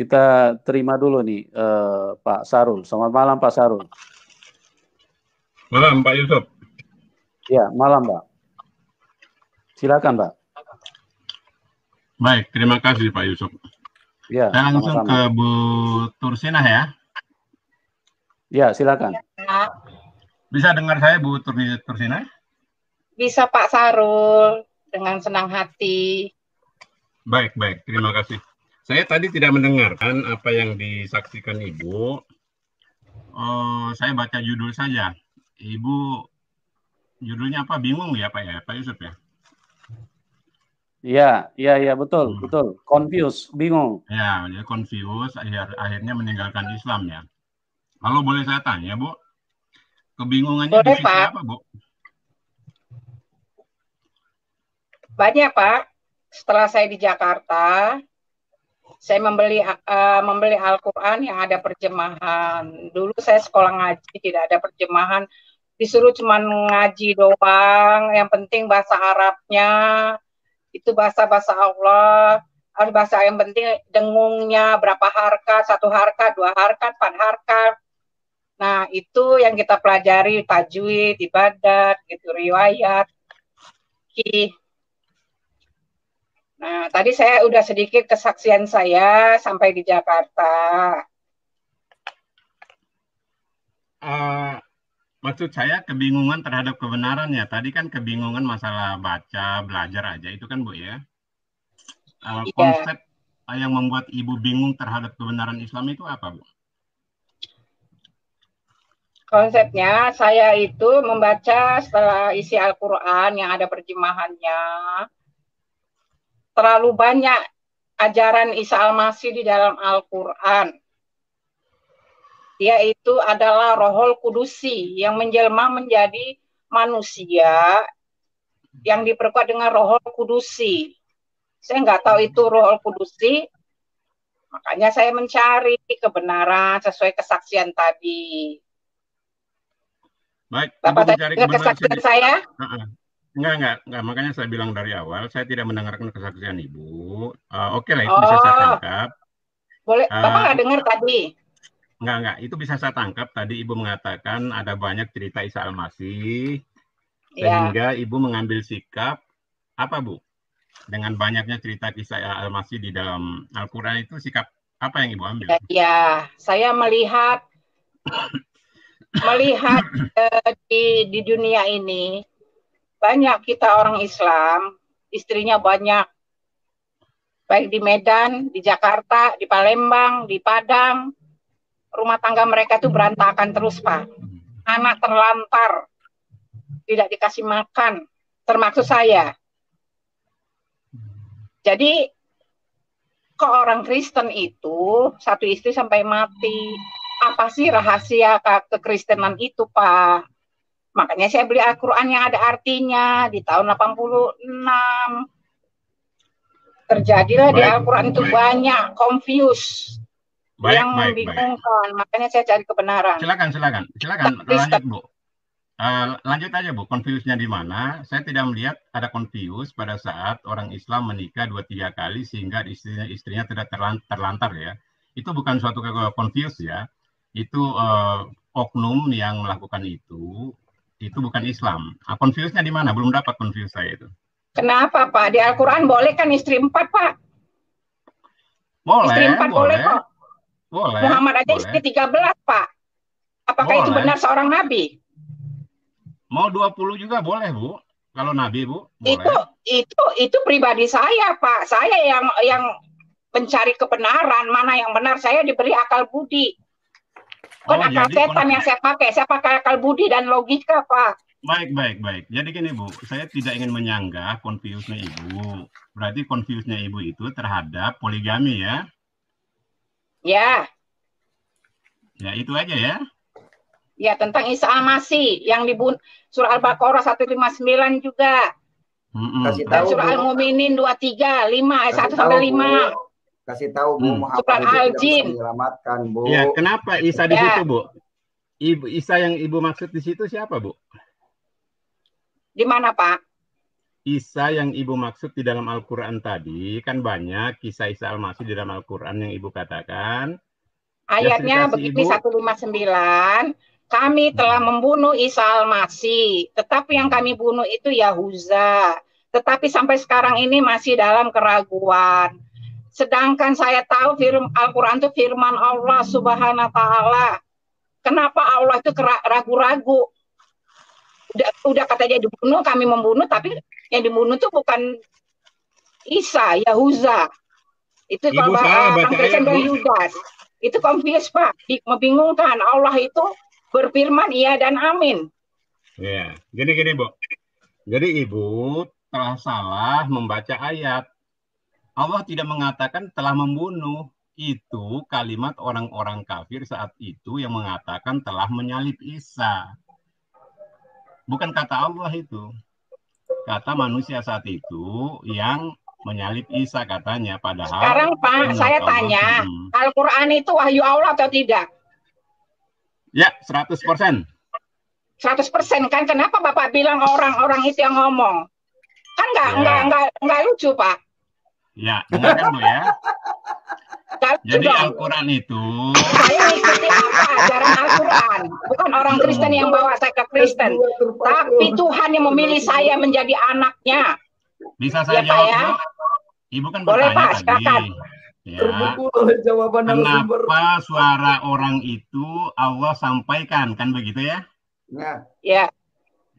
kita terima dulu nih uh, Pak Sarul. Selamat malam Pak Sarul. Malam Pak Yusuf. Ya, malam Pak. Silakan Pak. Baik, terima kasih Pak Yusuf. Ya, Saya langsung sama -sama. ke Bu Tursinah ya. Ya, silakan. Bisa dengar saya Bu Tursinah? Bisa Pak Sarul, dengan senang hati. Baik, baik. Terima kasih. Saya tadi tidak mendengarkan apa yang disaksikan Ibu. Oh, saya baca judul saja. Ibu, judulnya apa? Bingung ya Pak ya, Pak Yusuf ya? Iya, iya, iya betul, hmm. betul. Confused, bingung. Ya, dia confused, akhir, akhirnya meninggalkan Islam ya. Kalau boleh saya tanya, Bu, kebingungannya boleh, di Pak. apa, Bu? Banyak, Pak. Setelah saya di Jakarta, saya membeli uh, membeli Al-Qur'an yang ada terjemahan. Dulu saya sekolah ngaji tidak ada terjemahan, disuruh cuma ngaji doang, yang penting bahasa Arabnya itu bahasa-bahasa Allah, harus bahasa yang penting dengungnya berapa harkat, satu harkat, dua harkat, empat harkat. Nah, itu yang kita pelajari tajwid, ibadat, gitu riwayat. Nah, tadi saya udah sedikit kesaksian saya sampai di Jakarta. Uh, maksud saya kebingungan terhadap kebenaran ya. Tadi kan kebingungan masalah baca, belajar aja itu kan Bu ya. Uh, iya. Konsep yang membuat Ibu bingung terhadap kebenaran Islam itu apa Bu? Konsepnya saya itu membaca setelah isi Al-Quran yang ada terjemahannya terlalu banyak ajaran Isa Al-Masih di dalam Al-Quran. Dia itu adalah rohul kudusi yang menjelma menjadi manusia yang diperkuat dengan rohul kudusi. Saya nggak tahu itu rohul kudusi, makanya saya mencari kebenaran sesuai kesaksian tadi. Baik, Bapak tadi kesaksian saya? Uh -uh. Enggak, enggak, enggak. Makanya saya bilang dari awal, saya tidak mendengarkan kesaksian Ibu. Uh, Oke okay lah, itu oh. bisa saya oh. tangkap. Boleh, uh, Bapak nggak dengar tadi? Enggak, enggak. Itu bisa saya tangkap. Tadi Ibu mengatakan ada banyak cerita Isa Al-Masih. Ya. Sehingga Ibu mengambil sikap, apa Bu? Dengan banyaknya cerita kisah Al-Masih di dalam Al-Quran itu sikap apa yang Ibu ambil? Ya, ya. saya melihat melihat uh, di, di dunia ini banyak kita orang Islam, istrinya banyak. Baik di Medan, di Jakarta, di Palembang, di Padang. Rumah tangga mereka itu berantakan terus, Pak. Anak terlantar, tidak dikasih makan, termasuk saya. Jadi, kok orang Kristen itu satu istri sampai mati. Apa sih rahasia kekristenan itu, Pak? Makanya saya beli Al-Quran yang ada artinya di tahun 86. Terjadilah baik, di Al-Quran itu banyak confuse baik, yang baik, membingungkan. Baik. Makanya saya cari kebenaran. Silakan, silakan, silakan. Lanjut, Bu. Uh, lanjut aja Bu, confuse-nya di mana? Saya tidak melihat ada confuse pada saat orang Islam menikah dua tiga kali sehingga istrinya istrinya tidak terlantar ya. Itu bukan suatu confuse ya. Itu uh, oknum yang melakukan itu itu bukan Islam. Nah, confuse-nya di mana? Belum dapat confuse saya itu. Kenapa Pak? Di Al-Quran boleh kan istri empat Pak? Boleh. Istri empat boleh, boleh kok. Boleh. Muhammad aja boleh. istri tiga belas Pak. Apakah boleh. itu benar seorang Nabi? Mau dua puluh juga boleh Bu. Kalau Nabi Bu. Boleh. Itu itu itu pribadi saya Pak. Saya yang yang mencari kebenaran mana yang benar. Saya diberi akal budi. Kan oh, akal setan yang saya pakai, saya pakai akal budi dan logika, Pak. Baik, baik, baik. Jadi gini, Bu, saya tidak ingin menyanggah confuse-nya Ibu. Berarti confuse-nya Ibu itu terhadap poligami ya? Ya. Ya, itu aja ya. Ya, tentang Isa Al-Masih yang di surah Al-Baqarah 159 juga. Mm -mm. Kasih tahu, surah Al-Mu'minin 23, 5, ayat 1 sampai 5 kasih tahu Bu hmm. Muhammad itu tidak menyelamatkan Bu. Ya, kenapa Isa di ya. situ Bu? Ibu Isa yang Ibu maksud di situ siapa Bu? Di mana Pak? Isa yang Ibu maksud di dalam Al-Quran tadi, kan banyak kisah Isa Al-Masih di dalam Al-Quran yang Ibu katakan. Ayatnya begini 159, kami telah membunuh Isa Al-Masih, tetapi yang kami bunuh itu Yahuza. Tetapi sampai sekarang ini masih dalam keraguan. Sedangkan saya tahu firman Al-Quran itu firman Allah Subhanahu wa taala. Kenapa Allah itu ragu-ragu? Udah, udah katanya dibunuh, kami membunuh, tapi yang dibunuh itu bukan Isa, Yahuza. Itu Ibu kalau salah dari Yudas. Itu confuse Pak, membingungkan. Allah itu berfirman iya dan amin. Ya, gini-gini Bu. Jadi Ibu telah salah membaca ayat. Allah tidak mengatakan telah membunuh. Itu kalimat orang-orang kafir saat itu yang mengatakan telah menyalip Isa. Bukan kata Allah itu kata manusia saat itu yang menyalip Isa katanya padahal sekarang Pak saya Allah, tanya hmm. Al-Quran itu wahyu Allah atau tidak ya 100% 100% kan kenapa Bapak bilang orang-orang itu yang ngomong kan nggak ya. nggak nggak nggak lucu Pak ya dengarkan Bu ya jadi Al-Quran itu saya ikuti apa ajaran Al-Quran, bukan orang Kristen yang bawa saya ke Kristen, tapi Tuhan yang memilih saya menjadi anaknya. Bisa saya ya, jawab, ya? Ibu kan Boleh, Pak, tadi. Ya. jawaban Kenapa suara orang itu Allah sampaikan, kan begitu ya? Ya. Ya.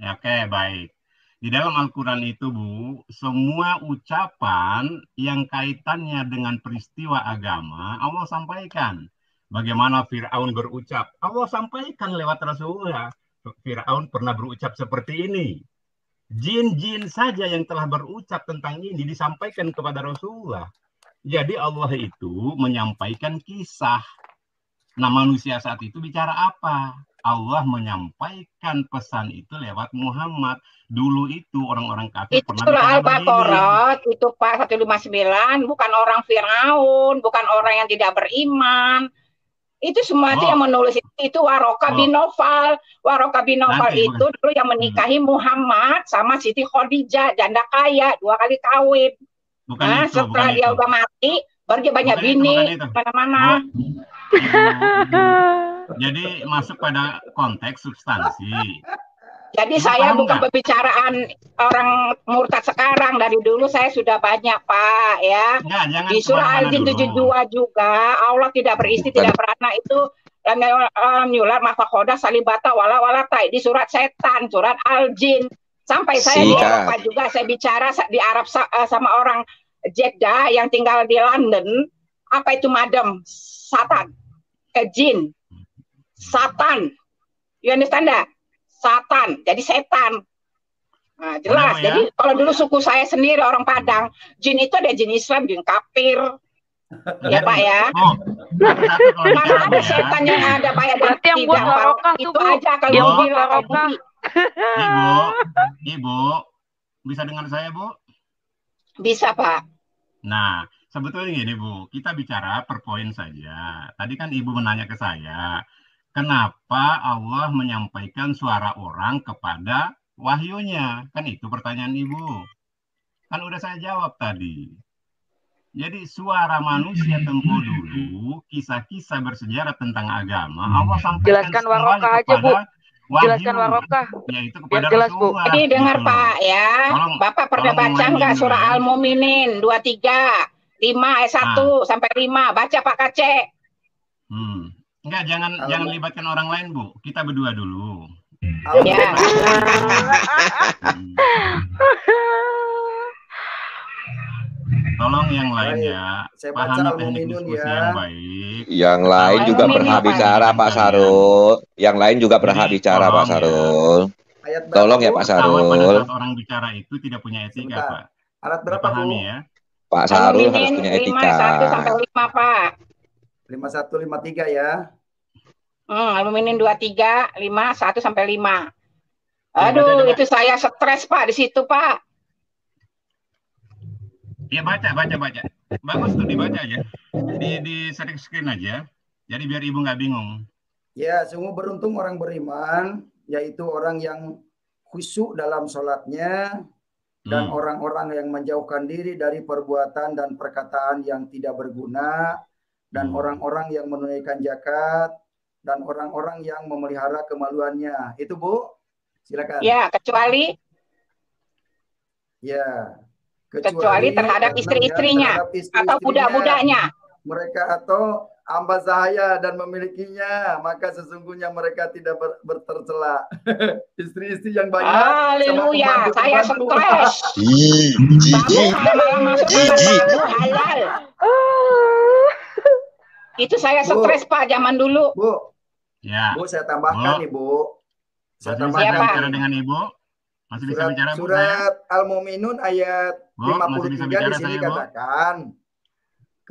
Oke, baik. Di dalam Al-Quran itu, Bu, semua ucapan yang kaitannya dengan peristiwa agama, Allah sampaikan. Bagaimana Fir'aun berucap, Allah sampaikan lewat Rasulullah. Fir'aun pernah berucap seperti ini. Jin-jin saja yang telah berucap tentang ini disampaikan kepada Rasulullah. Jadi Allah itu menyampaikan kisah. Nah manusia saat itu bicara apa? Allah menyampaikan pesan itu lewat Muhammad. Dulu itu orang-orang kafir itu pernah Al-Baqarah itu Pak 159 bukan orang Firaun, bukan orang yang tidak beriman. Itu semua oh. itu yang menulis itu, itu Waroka oh. bin Nofal. Waroka bin Nofal itu bukan. dulu yang menikahi hmm. Muhammad sama Siti Khadijah, janda kaya, dua kali kawin. Bukan nah, itu, setelah bukan dia itu. udah mati, baru dia banyak bukan bini mana-mana. Jadi masuk pada konteks substansi. Jadi Ibu saya bukan enggak? pembicaraan orang murtad sekarang. Dari dulu saya sudah banyak, Pak, ya. jangan Di surah Al-Jin 72 juga, Allah tidak beristri, tidak beranak itu lam yular mafakhoda salibata wala wala tai di surat setan, surat Al-Jin. Sampai saya di Eropa juga saya bicara di Arab eh, sama orang Jeddah yang tinggal di London, apa itu madam? Satan, eh, jin, Satan. You understand that? Satan. Jadi setan. Nah, jelas. Ya? Jadi kalau dulu suku saya sendiri orang Padang, jin itu ada jin Islam, jin kafir. ya Pak ya. Oh, Mana ada ya. setan yang ada Pak ya? Berarti yang buat barokah itu aja kalau yang bilang Ibu, Ibu, bisa dengar saya Bu? Bisa Pak. Nah, sebetulnya gini Bu, kita bicara per poin saja. Tadi kan Ibu menanya ke saya, Kenapa Allah menyampaikan suara orang kepada wahyunya? Kan itu pertanyaan Ibu. Kan udah saya jawab tadi. Jadi suara manusia tempo dulu, kisah-kisah bersejarah tentang agama, Allah sampaikan Jelaskan waroka aja, Bu. Wahyu, Jelaskan waroka. Yaitu kepada Biar jelas, Bu. Ini dengar gitu. Pak ya. Tolong, Bapak pernah baca enggak surah Al-Muminin 23 5 ayat 1 nah. sampai 5. Baca Pak Kace. Hmm. Enggak, jangan Halo. jangan libatkan orang lain, Bu. Kita berdua dulu. Ya. Tolong yang lainnya pahami teknik diskusi ya. yang baik. Yang lain juga berhak bicara Pak Sarul. Yang lain juga berhak bicara Pak Sarul. Ya. Tolong ya Pak Sarul. orang bicara itu tidak punya etika, Pak. Alat berapa, pahami ya. Pak Sarul harus punya etika. 1 sampai 5, Pak. 5153 ya. Hmm, aluminium 23, 5, 1 sampai 5. Aduh, ya, itu saya stres Pak di situ Pak. Iya baca, baca, baca. Bagus tuh dibaca aja. Di di sharing screen aja. Jadi biar ibu nggak bingung. Ya, semua beruntung orang beriman, yaitu orang yang khusyuk dalam sholatnya, dan Hmm. orang-orang yang menjauhkan diri dari perbuatan dan perkataan yang tidak berguna dan Hmm. orang-orang yang menunaikan zakat dan orang-orang yang memelihara kemaluannya. Itu Bu. Silakan. Ya, kecuali Ya. Kecuali terhadap enam ya, istri-istrinya terhadap atau budak-budaknya. Mereka atau hamba sahaya dan memilikinya, maka sesungguhnya mereka tidak ber, bertercela. Istri-istri yang banyak Haleluya, saya stres. Malah masuk babu halal. Itu saya stres Pak zaman dulu. Bu, Ya. Bu saya tambahkan Bu. nih Bu. Saya Masih bisa Siapa? tambahkan bicara nih. dengan Ibu? Masih bisa Surat, bicara Bu? surat Al-Mu'minun ayat Bu, masih bisa 53 di bicara sini saya, Bu?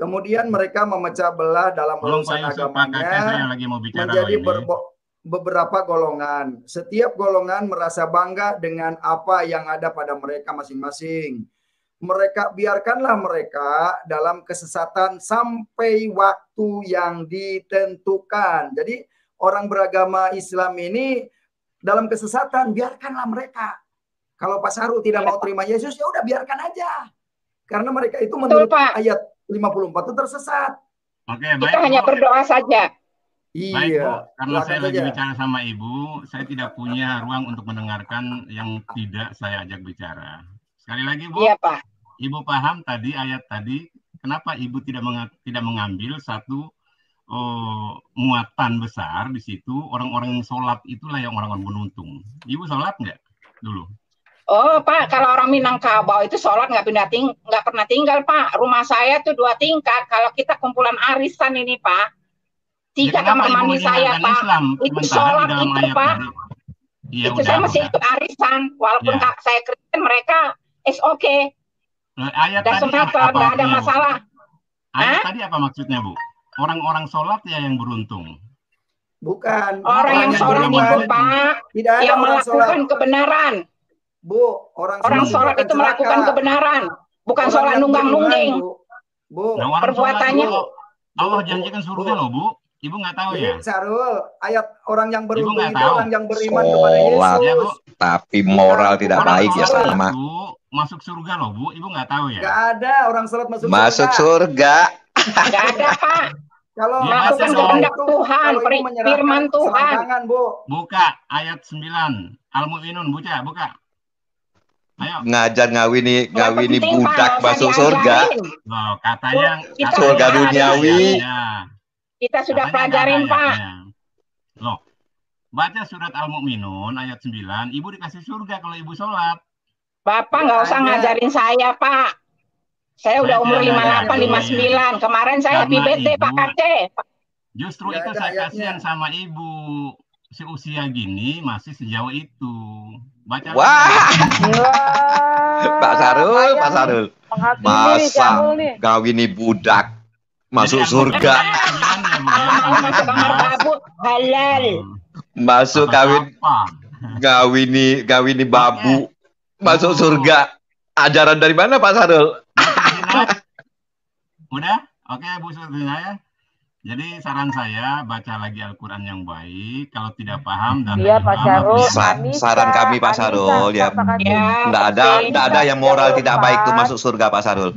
Kemudian mereka memecah belah dalam urusan agamanya lagi mau bicara menjadi loh ini. berbo- beberapa golongan. Setiap golongan merasa bangga dengan apa yang ada pada mereka masing-masing. Mereka biarkanlah mereka dalam kesesatan sampai waktu yang ditentukan. Jadi orang beragama Islam ini dalam kesesatan biarkanlah mereka. Kalau Pak Saru tidak mau terima Yesus ya udah biarkan aja. Karena mereka itu menurut Pak. ayat 54 itu tersesat. Oke, Kita baik hanya Bu. berdoa saja. Baik Bu, Iya, karena saya silakan lagi bicara sama Ibu, saya tidak punya ruang untuk mendengarkan yang tidak saya ajak bicara. Sekali lagi Bu, Iya Pak. Ibu paham tadi ayat tadi, kenapa Ibu tidak menga- tidak mengambil satu oh, muatan besar di situ orang-orang yang sholat itulah yang orang-orang beruntung. Ibu sholat nggak dulu? Oh Pak, kalau orang Minangkabau itu sholat nggak pindah ting nggak pernah tinggal Pak. Rumah saya tuh dua tingkat. Kalau kita kumpulan arisan ini Pak, tiga Ya, kamar mandi saya Pak. Islam, Itu sementara sholat itu, ayat Pak. Iya itu udah, saya masih udah. ikut arisan, walaupun Ya. kak saya Kristen mereka is oke, Nah, Ayat dan tadi apa, apa nggak ada masalah. Ayat Hah? tadi apa maksudnya Bu? Orang-orang sholat ya yang beruntung. Bukan. Orang yang yang sholat itu Pak, Tidak ada yang orang sholat. melakukan kebenaran. Bu, orang, Orang sholat itu celaka. melakukan kebenaran, bukan Orang sholat yang nunggang-nungging. beriman, Bu. Bu, Nah, Perbuatannya- sholat, Bu, Allah Bu, janjikan Bu, surga loh Bu. Ibu nggak tahu ya? Ini Sarul, ayat orang yang beruntung nggak itu tahu. orang yang beriman kepada Sholat. Ya Bu, Yesus. Tapi moral tidak orang baik ya sama. itu masuk surga loh Bu. Ibu nggak tahu ya? Gak ada orang sholat masuk, Masuk surga. Nggak ada Pak. Kalau Ya, Melakukan kehendak Tuhan, firman Tuhan. Bu. Buka ayat 9. Al-Mu'minun buka, buka. Ngajar ngawini ngawini penting, budak masuk surga. Loh, katanya Kita kata surga duniawi. Kita sudah Katanya pelajarin Pak. Loh, baca surat Al-Mu'minun ayat 9, ibu dikasih surga kalau ibu sholat. Bapak Nggak usah ngajarin saya Pak. Saya udah umur tidak 58, ngajarin. 59. Kemarin saya Karena PBT ibu- Pak Kade. Justru itu saya kasihan sama ibu. Seusia gini masih sejauh itu. Baca Wah. Pak Sarul, Pak Sarul. Masa ngawini budak masuk Jadi surga. ayat 9 Bu. Mau Ayat masuk kamar 11. babu halal. Masuk kawin apa? ngawini ngawini babu masuk surga. Ajaran dari mana Pak Sarul? Udah? Oke, Bu Sutina ya. Jadi saran saya baca lagi Al-Quran yang baik. Kalau tidak paham dan Iya, Pak Syarul. Saran kami, Pak Sarul, ya. Ya, Nggak ada, oke. nggak ada yang moral tidak baik tuh masuk surga Pak Sarul.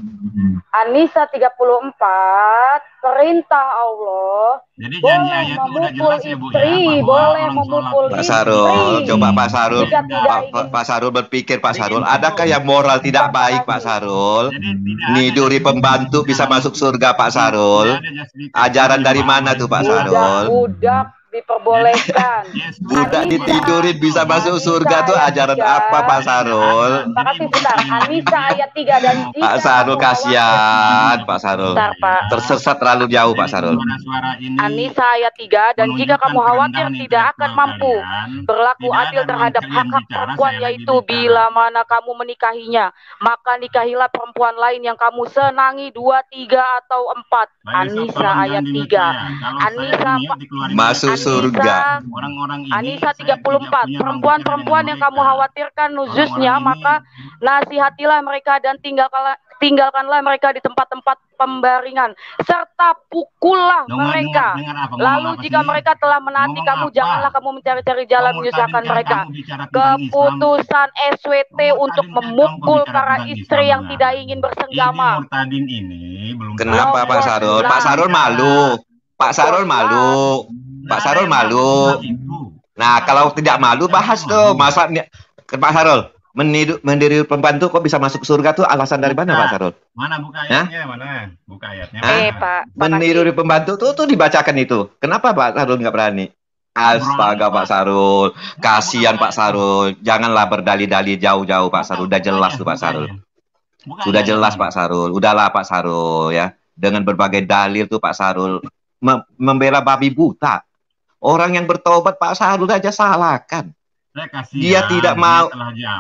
Anissa 34, perintah Allah Jadi janji boleh ayat itu udah memukul jelas ya Bu ya. istri, bahwa boleh memukul Pak Sarul, istri. coba Pak Sarul, tidak Pak, Pak Sarul berpikir Pak Sarul, adakah yang moral tidak baik Pak Sarul? Niduri pembantu bisa masuk surga Pak Sarul. Ajaran dari mana tuh, Pak Sarul? budak diperbolehkan. Yes, Budak ditidurin bisa masuk surga tuh ajaran apa Pak Sarul? Makasih sebentar. Anissa ayat 3 dan jika Pak Sarul kamu kasihan, Pak Sarul. Bentar, Pak. Tersesat terlalu jauh Pak Sarul. Anissa ayat 3 dan jika kamu khawatir tidak akan mampu berlaku adil ada terhadap hak-hak perempuan yaitu bila mana kamu menikahinya maka nikahilah perempuan lain yang kamu senangi dua tiga atau empat Anissa ayat jangan di-mute 3 saya. Kalau Anissa, Masuk surga. Orang-orang ini Anissa saya tidak 34 punya perempuan-perempuan yang kamu khawatirkan ini- maka nasihatilah mereka dan tinggalkanlah tinggalkanlah mereka di tempat-tempat pembaringan serta pukullah dengar, mereka. Dengar, dengar apa, Lalu jika sih? mereka telah menaati kamu, apa? janganlah kamu mencari-cari jalan menyusahkan mereka. Keputusan SWT untuk memukul para istri yang tidak ingin bersenggama. Ini belum Kenapa Pak Sarul? Pak Sarul malu. Pak Sarul malu. Pak Sarul malu. Nah, kalau tidak malu bahas tuh masa Pak Sarul meniru, mendiri perempuan tuh kok bisa masuk surga tuh alasan dari mana Pak Sarul? Mana buka ayatnya? Hah? Mana? Buka ayatnya. Eh, Pak. Meniru pembantu tuh tuh dibacakan itu. Kenapa Pak Sarul nggak berani? Astaga Pak Sarul, kasihan Pak Sarul. Janganlah berdali-dali jauh-jauh Pak Sarul. Udah jelas tuh Pak Sarul. Sudah jelas Pak Sarul. Udahlah Pak Sarul ya. Dengan berbagai dalil tuh Pak Sarul membela babi buta. Orang yang bertobat Pak Sarul aja salahkan. Dia tidak mau.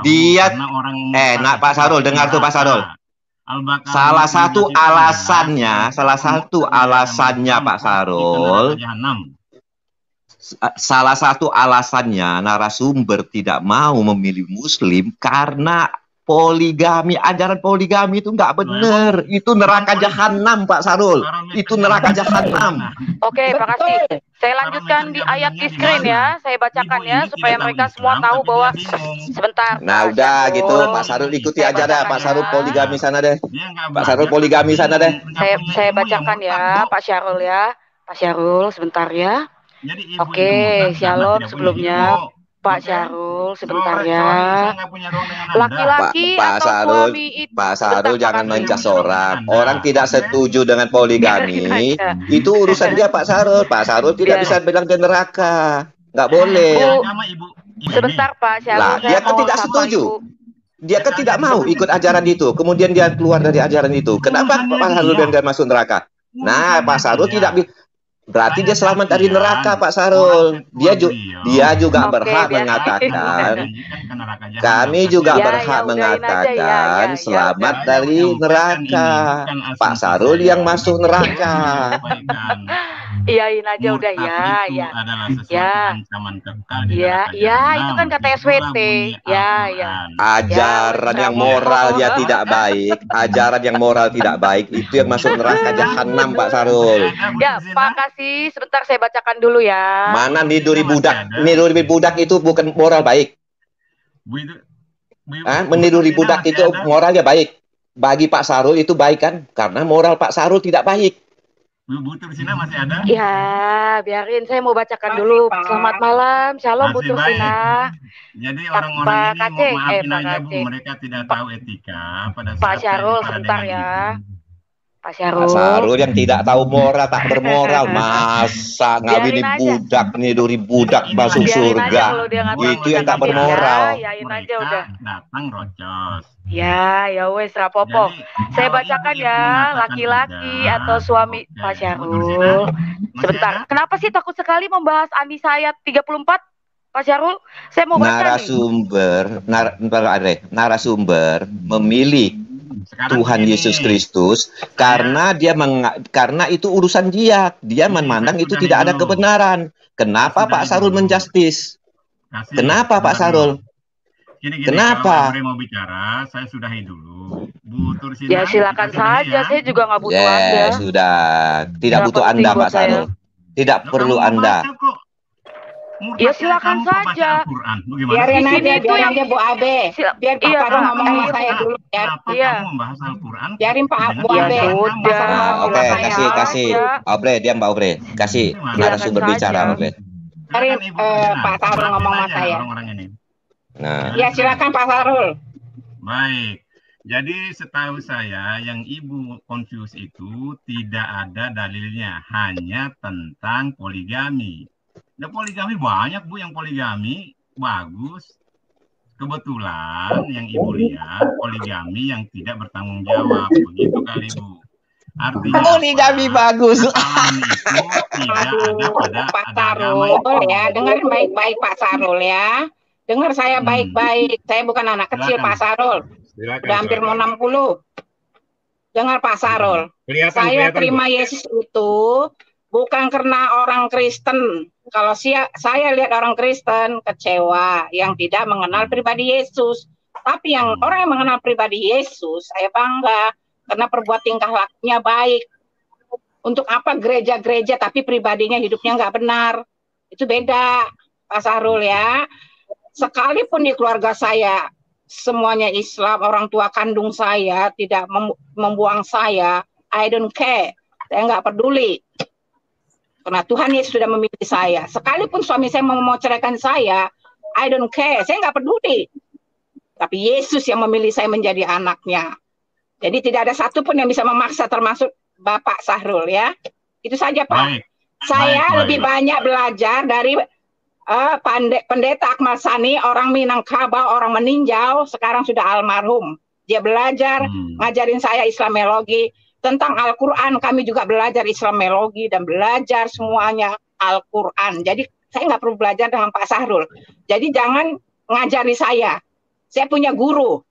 Dia, eh, nak Pak Sarul dengar tuh Pak Sarul. Salah satu alasannya, salah satu alasannya Pak Sarul. Salah satu alasannya narasumber tidak mau memilih Muslim karena poligami, ajaran poligami itu nggak benar. Itu neraka jahanam, Pak Sarul. Itu neraka jahanam. Oke, okay, makasih. Saya lanjutkan di ayat di screen ya. Saya bacakan ya supaya mereka semua tahu bahwa sebentar. Nah, udah gitu, Pak Sarul ikuti aja deh, Pak Sarul poligami sana deh. Pak Sarul poligami sana deh. Saya saya bacakan ya, Pak Syarul ya. Pak Syarul sebentar ya. Oke, shalom sebelumnya. Pak Syarul sebentar ya. Laki-laki Pak, Pak Sarul, Pak Sarul jangan mencas orang. Orang tidak setuju dengan poligami. itu urusan dia Pak Sarul. Pak Sarul tidak iya. bisa bilang ke neraka. Nggak boleh. Bu, sebentar Pak Syarul. Lah, dia kan tidak setuju. Dia kan tidak mau ikut ajaran itu. Kemudian dia keluar dari ajaran itu. Kenapa Pak Sarul dia masuk neraka? Nah, Pak Sarul tidak Berarti dia selamat dari neraka Pak Sarul. Dia juga dia juga berhak mengatakan kami juga ya, berhak ya, mengatakan ya, ya, selamat ya, dari neraka. Pak Sarul yang masuk neraka. Iyain aja udah ya, ya. ya. Ya, ya, itu kan kata SWT. Ya, ya. Ajaran yang moral ya tidak baik, ajaran yang moral tidak baik itu yang masuk neraka jahanam Pak Sarul. Ya, Pak kasih sebentar saya bacakan dulu ya. Mana niduri budak? Niduri budak itu bukan moral baik. Ah, meniduri budak itu moralnya baik. Bagi Pak Sarul itu baik kan? Karena moral Pak Sarul tidak baik. Bu Tursina masih ada? Ya, biarin saya mau bacakan dulu. Selamat malam, shalom Bu Tursina. Jadi orang-orang ini mau maafin eh, aja Bu, mereka tidak tahu etika pada saat Pak Syarul sebentar ya. Pak Syarul. Pak Syarul. Yang tidak tahu moral tak bermoral. Masa ngawinin budak nih duri budak masuk surga. itu yang tak bermoral. ya, ya aja udah. datang rocos ya ya wes rapopo Jadi, saya bacakan ya laki-laki atau suami Oke. Pak Syarul. sebentar. Kenapa sih takut sekali membahas Anissa ayat 34 Pak Syarul, saya mau baca narasumber, nih. nar, narasumber memilih sekarang Tuhan ini. Yesus Kristus karena ya. dia meng, karena itu urusan dia. Dia memandang itu tidak ada kebenaran. Kenapa Pak Sarul menjustis? Kenapa Pak Sarul? Gini, gini, Kenapa? Kalau mau bicara, saya sudahi dulu. Bu Tursina. Ya silakan saja, ya. saya juga nggak butuh ya, Anda. sudah. Tidak butuh Anda, Pak Sarul. Tidak perlu Anda. Ya silakan saja. Biarin aja, biarin aja Bu Abe. Biar Pak iya, Farul ngomong sama saya dulu. Ya. Iya. Kamu membahas Al-Quran? Biarin Pak Bu Abe. Oke, kasih kasih. Obre, diam Mbak Obre. Kasih narasumber bicara Obre. Biarin eh, Pak Farul ngomong sama saya. Nah. Ya silakan Pak Farul. Baik. Jadi setahu saya yang ibu confuse itu tidak ada dalilnya, hanya tentang poligami. Ya poligami banyak Bu yang poligami bagus. Kebetulan yang Ibu lihat poligami yang tidak bertanggung jawab begitu kali Bu. Artinya poligami apa? bagus. itu tidak ada pada Pak Sarul ya. Dengar baik-baik Pak Sarul ya. Dengar saya hmm. baik-baik. Hmm. Saya bukan anak silakan. kecil Pak Sarul. Silakan, Udah hampir mau 60. Dengar Pak Sarul. Kelihatan, saya kelihatan, terima Bu. Yesus itu bukan karena orang Kristen. Kalau saya, saya lihat orang Kristen kecewa yang tidak mengenal pribadi Yesus. Tapi yang hmm. orang yang mengenal pribadi Yesus, saya bangga karena perbuat tingkah lakunya baik. Untuk apa gereja-gereja tapi pribadinya hidupnya nggak benar? Itu beda, Pak Sahrul ya. Sekalipun di keluarga saya semuanya Islam, orang tua kandung saya tidak membuang saya, I don't care. Saya nggak peduli. Karena Tuhan Yesus sudah memilih saya. Sekalipun suami saya mau menceraikan saya, I don't care. Saya nggak peduli. Tapi Yesus yang memilih saya menjadi anaknya. Jadi tidak ada satupun yang bisa memaksa termasuk Bapak Sahrul ya. Itu saja Pak. Baik. Saya baik, lebih baik. banyak belajar dari uh, pendeta Akmal Sani, orang Minangkabau, orang meninjau, sekarang sudah almarhum. Dia belajar hmm. ngajarin saya Islamologi tentang Al-Quran. Kami juga belajar Islamologi dan belajar semuanya Al-Quran. Jadi saya nggak perlu belajar dengan Pak Sahrul. Jadi jangan ngajari saya. Saya punya guru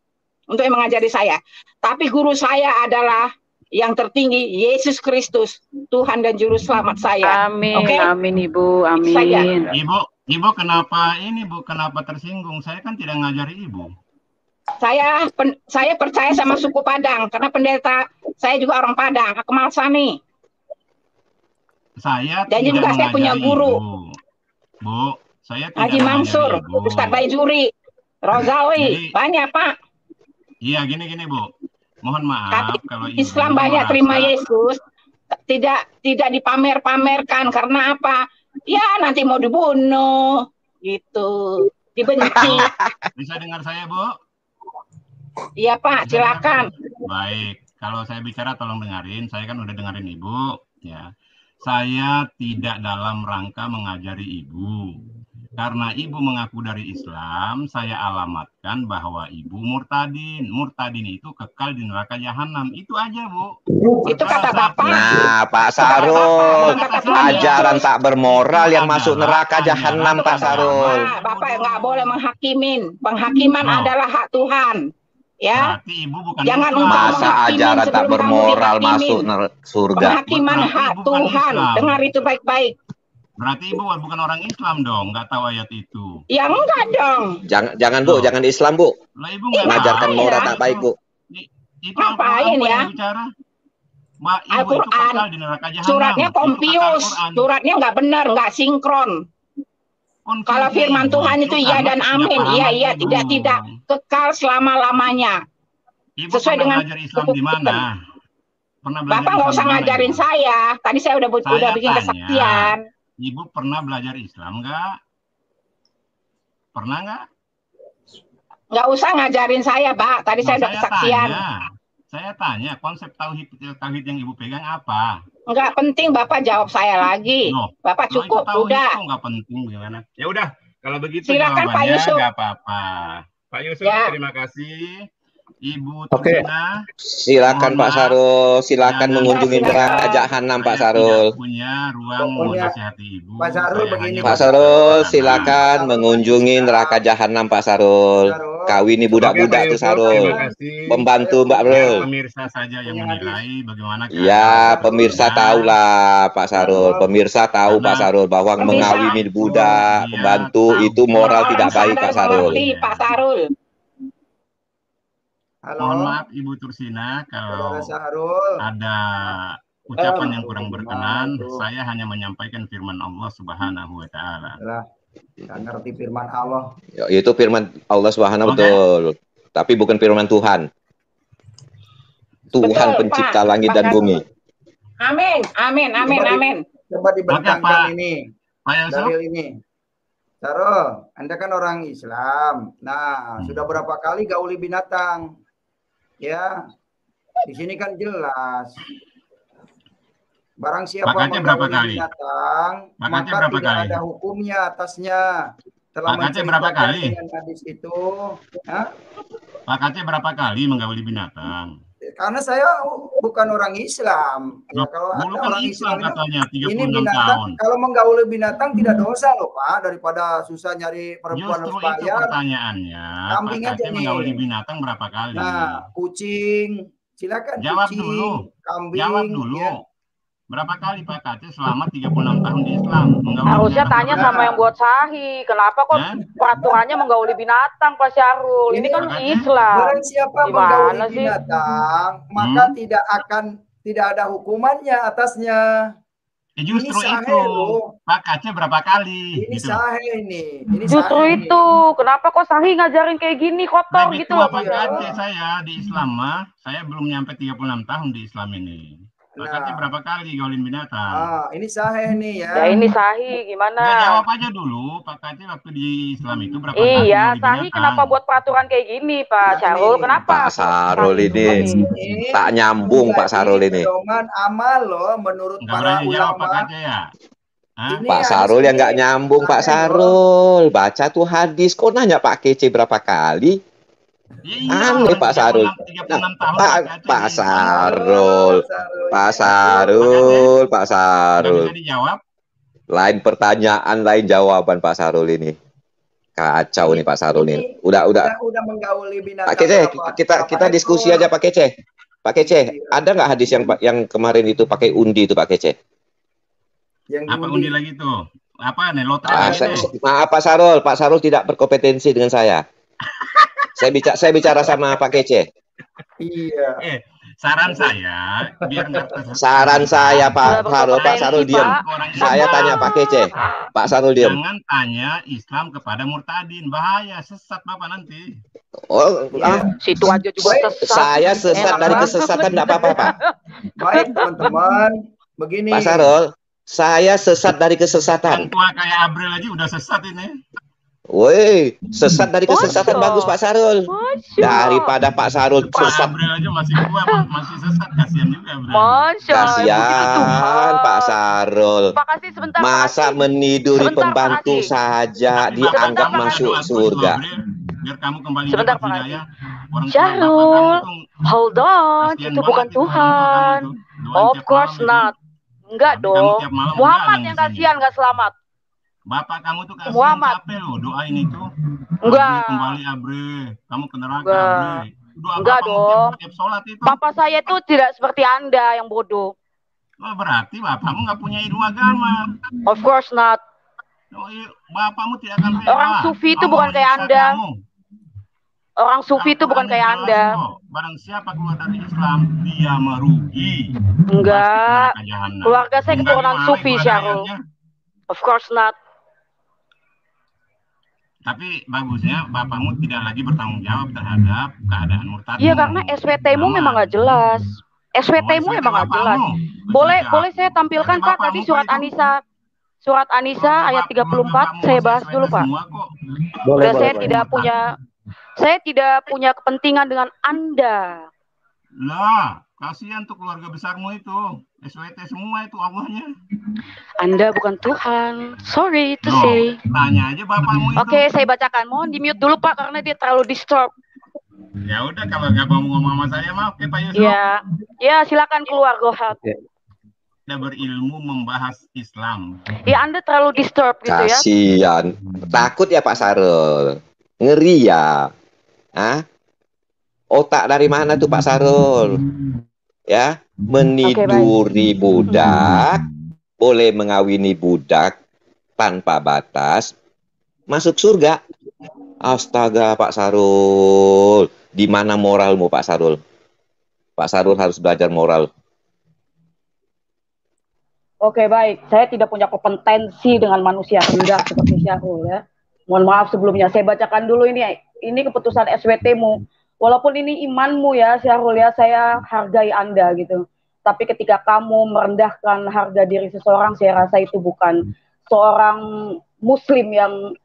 untuk yang mengajari saya. Tapi guru saya adalah yang tertinggi Yesus Kristus Tuhan dan juru selamat saya. Amin. Okay? Amin Ibu. Amin. Saya. Ibu, Ibu kenapa ini Bu kenapa tersinggung? Saya kan tidak ngajari Ibu. Saya pen, saya percaya sama suku Padang karena pendeta saya juga orang Padang, Akmal Sani. Saya dan juga saya punya guru. Ibu. Bu, saya tidak Haji Mansur, Ustaz Baizuri, Rozawi, banyak Pak. Iya, gini gini Bu Mohon maaf Tapi kalau Islam banyak terima Yesus tidak tidak dipamer-pamerkan karena apa? Ya nanti mau dibunuh gitu, dibenci. Bisa dengar saya, Bu? Iya, Pak, Bisa silakan. Baik, kalau saya bicara tolong dengarin, saya kan udah dengerin Ibu, ya. Saya tidak dalam rangka mengajari Ibu karena ibu mengaku dari Islam, saya alamatkan bahwa ibu murtadin. Murtadin itu kekal di neraka jahanam. Itu aja, Bu. Itu kata Bapak. Nah, Pak Sarul, ajaran tak bermoral yang masuk neraka jahanam, Pak Sarul. Bapak nggak boleh menghakimin. Penghakiman oh. adalah hak Tuhan. Ya. ibu bukan Jangan masa ajaran tak bermoral masuk surga. Penghakiman hak Tuhan. Dengar itu baik-baik. Berarti ibu bukan orang Islam dong, nggak tahu ayat itu. Ya enggak dong. Jangan, jangan bu, oh. jangan Islam bu. Lah ibu nggak mengajarkan moral tak baik bu. Itu Ngapain ya? Bicara. Al-Quran. Suratnya kompius, suratnya nggak benar, nggak sinkron. Kalau firman Tuhan itu iya dan amin, iya iya tidak tidak kekal selama lamanya. Sesuai dengan Islam di mana? Bapak nggak usah ngajarin saya. Tadi saya udah saya udah bikin kesaksian. Ibu pernah belajar Islam nggak? Pernah nggak? Nggak usah ngajarin saya, Pak. Tadi nah, saya udah kesaksian. Tanya. Saya tanya, konsep tauhid tauhid yang Ibu pegang apa? Enggak penting, Bapak jawab saya lagi. No. Bapak cukup, no, udah. Itu enggak penting gimana? Ya udah, kalau begitu Silakan Pak Yusuf. Enggak apa-apa. Pak Yusuf, ya. terima kasih. Ibu Oke. Okay. Silakan Pak Sarul, silakan mengunjungi neraka Jahanam Pak Sarul. Punya ruang menasihati Ibu. Pak Sarul begini. Pak Sarul, silakan mengunjungi neraka Jahanam Pak Sarul. Kawini budak-budak tuh Sarul. Pembantu Mbak Sarul. Pemirsa saja yang menilai bagaimana. Ya, pemirsa tahulah Pak Sarul. Pemirsa tahu Pak Sarul bahwa mengawini budak, pembantu itu moral tidak baik Pak Sarul. Pak Sarul. Halo. Mohon maaf Ibu Tursina kalau ada ucapan yang kurang berkenan, saya hanya menyampaikan firman Allah Subhanahu wa taala. Tidak ngerti firman Allah. Ya, itu firman Allah Subhanahu okay. betul. Tapi bukan firman Tuhan. Tuhan betul, pencipta Pak. langit dan bumi. Amin, amin, amin, coba amin. Coba dibentangkan ini. Pak Dalil ini. Taro, Anda kan orang Islam. Nah, hmm. sudah berapa kali gauli binatang? Ya, di sini kan jelas. Barang siapa Makanya berapa kali? binatang, maka berapa tidak kali? ada hukumnya atasnya. Telah Pak berapa kali? Hadis itu. Pak Kace berapa kali menggauli binatang? Karena saya bukan orang Islam. Ya, kalau ada kan orang Islam, Islam katanya 36 ini binatang, tahun. Kalau menggauli binatang tidak dosa loh Pak, daripada susah nyari perempuan Justru itu pertanyaannya. Kambing aja nih. menggauli binatang berapa kali? Nah, kucing, silakan Jawab kucing, dulu. kambing. Jawab dulu. Ya. Berapa kali Pak Kace selama 36 tahun di Islam? Harusnya tanya sama yang buat sahih. Kenapa kok eh? peraturannya menggauli binatang Pak Syarul? Ini, ini kan Islam. Barang siapa Gimana menggauli sih? binatang, maka hmm? tidak akan tidak ada hukumannya atasnya. Ya justru ini itu loh. Pak Kace berapa kali? Ini gitu. sahih ini. ini justru sahih itu. Ini. Kenapa kok sahih ngajarin kayak gini kotor Lebih gitu loh Pak Kace saya di Islam mah, saya belum nyampe 36 tahun di Islam ini. Nah. berapa kali gaulin binatang? Ah, ini sahih nih ya. Ya ini sahih gimana? Ya, jawab aja dulu Pak Kaci waktu di Islam itu berapa iya, kali? Iya, sahih kenapa buat peraturan kayak gini Pak Syarul? Kenapa? Pak Sarul ini, ini tak nyambung Pak Sarul ini. Doman amal loh menurut Nggak para ulama. Jawab, Pak Kaci ya? Pak Sarul yang nggak nyambung Pak Sarul. Baca tuh hadis. Kok nanya Pak Kece berapa kali? Iya, Aneh Pak Sarul. Nah, Pak, Pak Sarul. Pak Sarul, Pak Sarul. Lain pertanyaan, lain jawaban Pak Sarul ini. Kacau nih Pak Sarul ini. Udah, udah. Udah menggauli binatang. Pak Kece, kita kita diskusi aja Pak Kece. Pak Kece, ada nggak hadis yang yang kemarin itu pakai undi itu Pak Kece? Yang apa undi lagi tuh? Apa nih lotre? Ah, maaf Pak Sarul, Pak Sarul tidak berkompetensi dengan saya. Saya bicara saya bicara sama Pak Kece. Iya. Eh, saran saya biar Saran saya Pak Sarul, Pak Sarul diam. Saya tanya Pak Kece. Pak Sarul diam. Jangan tanya Islam kepada murtadin, bahaya sesat Bapak nanti. Oh, ah. situ aja juga sesat. Saya sesat dari kesesatan enggak apa-apa, Pak. Baik, teman-teman. Begini. Pak Sarul, saya sesat dari kesesatan. Tua kayak Abril aja udah sesat ini. Woi, sesat dari kesesatan Masya. bagus Pak Sarul. Masya. Daripada Pak Sarul sesat. Pak aja masih tua, masih sesat kasihan juga. Masya. Kasihan Pak Sarul. Pak Kasih sebentar. Masa meniduri sebentar, pembantu saja dianggap masuk surga. Biar kamu kembali sebentar Pak Syahrul, hold on, itu bukan Tuhan. Of course not. Enggak dong. Muhammad yang kasihan nggak selamat. Bapak kamu tuh kasih Muhammad. capek loh doain itu. Enggak. Abre, kembali Abre, kamu ke neraka Enggak. Abre. Doa Enggak dong. sholat itu. Papa saya tuh tidak seperti Anda yang bodoh. Oh, berarti bapakmu nggak punya ilmu agama. Of course not. Oh, iya. Bapakmu tidak akan bela. Orang sufi itu bukan kayak Anda. Kamu. Orang sufi itu bukan kayak Anda. Barang siapa keluar dari Islam, dia merugi. Enggak. Keluarga saya keturunan sufi, Syarul. Of course not. Tapi bagusnya bapakmu tidak lagi bertanggung jawab terhadap keadaan murtad. Iya karena SWT-mu memang nggak jelas. SWT-mu oh, memang nggak jelas. Boleh boleh saya tampilkan Pak tadi surat itu. Anisa surat Anisa ayat 34 saya bahas dulu Pak. Boleh, boleh, saya boleh. tidak punya saya tidak punya kepentingan dengan Anda. Lah, kasihan tuh keluarga besarmu itu. SWT semua itu Allahnya. Anda bukan Tuhan. Sorry to no, say. Tanya aja bapakmu itu. Oke, okay, saya bacakan. Mohon di mute dulu Pak karena dia terlalu disturb. Ya udah kalau nggak mau ngomong sama saya maaf ya Pak Yusuf. Ya, ya silakan keluar go ahead. Kita berilmu membahas Islam. Ya Anda terlalu disturb gitu ya. Kasian. Takut ya Pak Sarul. Ngeri ya. Hah? Otak dari mana tuh Pak Sarul? Ya, meniduri okay, budak, boleh mengawini budak tanpa batas, masuk surga. Astaga, Pak Sarul. Di mana moralmu, Pak Sarul? Pak Sarul harus belajar moral. Oke, baik. Saya tidak punya kompetensi dengan manusia rendah seperti Syahrul ya. Mohon maaf sebelumnya. Saya bacakan dulu ini. Ini keputusan SWT-mu walaupun ini imanmu ya Syahrul ya saya hargai Anda gitu tapi ketika kamu merendahkan harga diri seseorang saya rasa itu bukan seorang muslim yang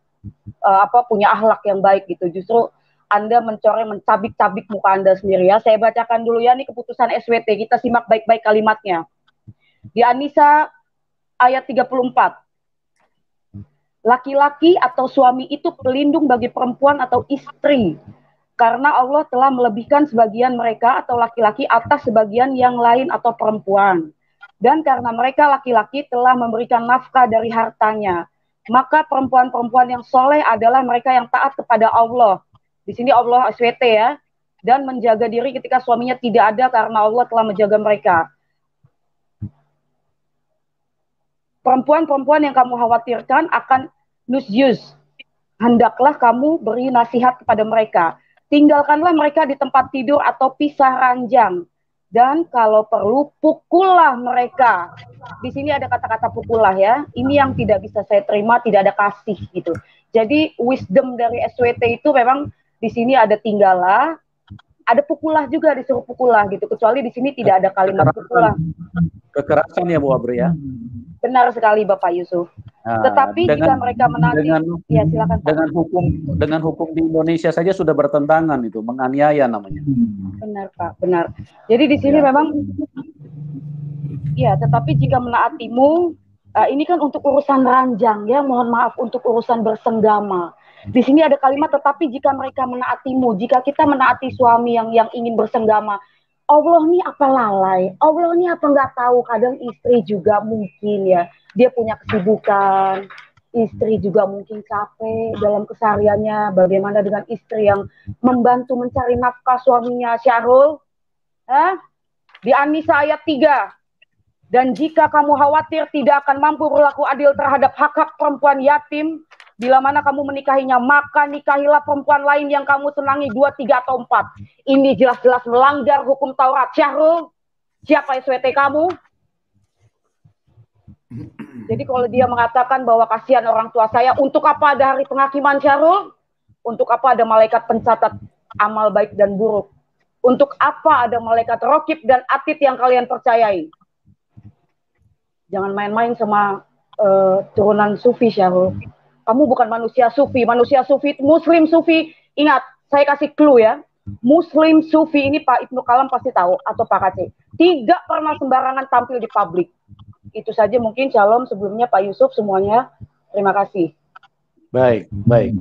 uh, apa punya akhlak yang baik gitu justru anda mencoreng mencabik-cabik muka Anda sendiri ya. Saya bacakan dulu ya ini keputusan SWT. Kita simak baik-baik kalimatnya. Di Anisa ayat 34. Laki-laki atau suami itu pelindung bagi perempuan atau istri karena Allah telah melebihkan sebagian mereka atau laki-laki atas sebagian yang lain atau perempuan. Dan karena mereka laki-laki telah memberikan nafkah dari hartanya, maka perempuan-perempuan yang soleh adalah mereka yang taat kepada Allah. Di sini Allah SWT ya, dan menjaga diri ketika suaminya tidak ada karena Allah telah menjaga mereka. perempuan-perempuan yang kamu khawatirkan akan misuse. Hendaklah kamu beri nasihat kepada mereka. Tinggalkanlah mereka di tempat tidur atau pisah ranjang. Dan kalau perlu pukullah mereka. Di sini ada kata-kata pukullah ya. Ini yang tidak bisa saya terima, tidak ada kasih gitu. Jadi wisdom dari SWT itu memang di sini ada tinggallah, ada pukulah juga disuruh pukulah gitu. Kecuali di sini tidak ada kalimat pukulah. Kekerasan ya Bu Abri ya. Benar sekali Bapak Yusuf. Nah, Tetapi dengan, jika mereka menaati, dengan, ya silakan. Pak. Dengan hukum dengan hukum di Indonesia saja sudah bertentangan itu, menganiaya namanya. Benar Pak, benar. Jadi di sini ya. memang, ya. Tetapi jika menaatimu, uh, ini kan untuk urusan ranjang ya. Mohon maaf untuk urusan bersenggama. Di sini ada kalimat tetapi jika mereka menaatimu, jika kita menaati suami yang yang ingin bersenggama, Allah nih apa lalai, Allah nih apa nggak tahu, kadang istri juga mungkin ya, dia punya kesibukan, istri juga mungkin capek dalam kesehariannya, bagaimana dengan istri yang membantu mencari nafkah suaminya, Syahrul? Hah? Di Anisa ayat 3, dan jika kamu khawatir tidak akan mampu berlaku adil terhadap hak-hak perempuan yatim, Bila mana kamu menikahinya, maka nikahilah perempuan lain yang kamu senangi dua, tiga, atau empat. Ini jelas-jelas melanggar hukum Taurat. Syahrul, siapa SWT kamu? Jadi kalau dia mengatakan bahwa kasihan orang tua saya, untuk apa ada hari penghakiman Syahrul? Untuk apa ada malaikat pencatat amal baik dan buruk? Untuk apa ada malaikat rokib dan atid yang kalian percayai? Jangan main-main sama uh, turunan sufi Syahrul kamu bukan manusia sufi. Manusia sufi, muslim sufi. Ingat, saya kasih clue ya. Muslim sufi ini Pak Ibnu Kalam pasti tahu atau Pak Kace. Tidak pernah sembarangan tampil di publik. Itu saja mungkin shalom sebelumnya Pak Yusuf semuanya. Terima kasih. Baik, baik.